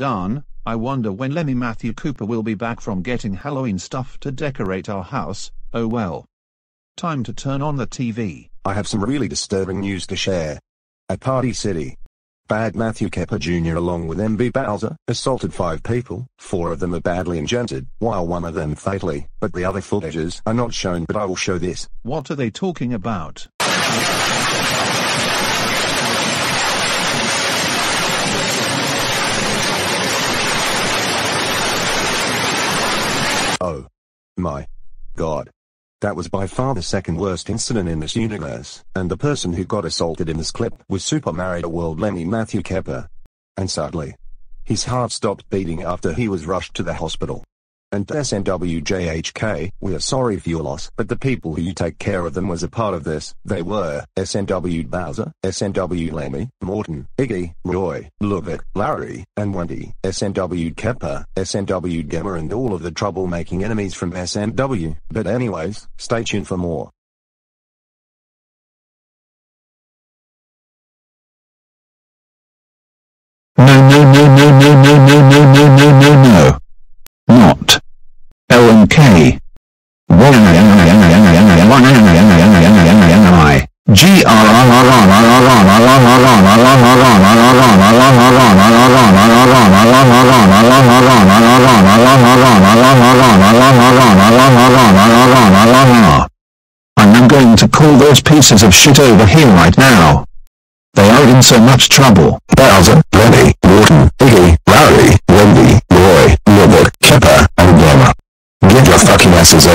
done, I wonder when Lemmy Matthew Cooper will be back from getting Halloween stuff to decorate our house, oh well. Time to turn on the TV. I have some really disturbing news to share. At Party City, Bad Matthew Kepper Jr. along with MB Bowser assaulted five people, four of them are badly injured, while one of them fatally, but the other footages are not shown but I will show this. What are they talking about? Oh. My. God. That was by far the second worst incident in this universe, and the person who got assaulted in this clip was Super Mario World Lemmy Matthew Kepper. And sadly, his heart stopped beating after he was rushed to the hospital. And SNWJHK, we are sorry for your loss, but the people who you take care of them was a part of this. They were SNW Bowser, SNW Lemmy, Morton, Iggy, Roy, Ludwig, Larry, and Wendy, SNW Kepper, SNW Gemma and all of the troublemaking enemies from SNW. But anyways, stay tuned for more. No no no no no no no no no no no I'm going to call those pieces of shit over here right now. They are in so much trouble. Bowser, Lenny, Morton, Iggy, Larry, Wendy, Roy, Robert, Kepper, and Gemma. Get your fucking asses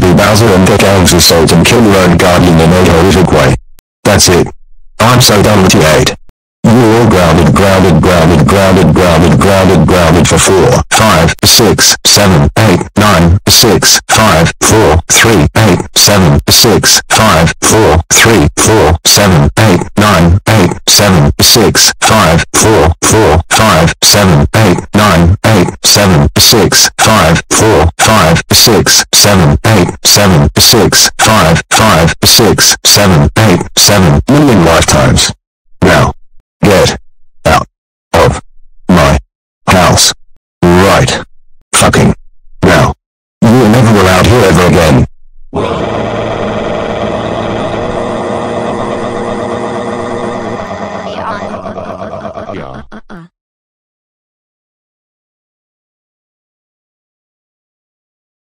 be Bowser and take Angry Salt and kill your own guardian in a horrific way. That's it. I'm so done with you 8. You're all grounded, grounded, grounded, grounded, grounded, grounded, grounded for four, five, six, seven, eight, nine, six, five, four, three, eight, seven, six, five, four, three, four, seven, eight, nine, eight, seven, six, five, four, four, five, seven, eight, nine, eight, seven, six, five, four, five, six seven, eight, seven, six, five, five, six, seven, eight, seven million lifetimes. Now, get out of my house right fucking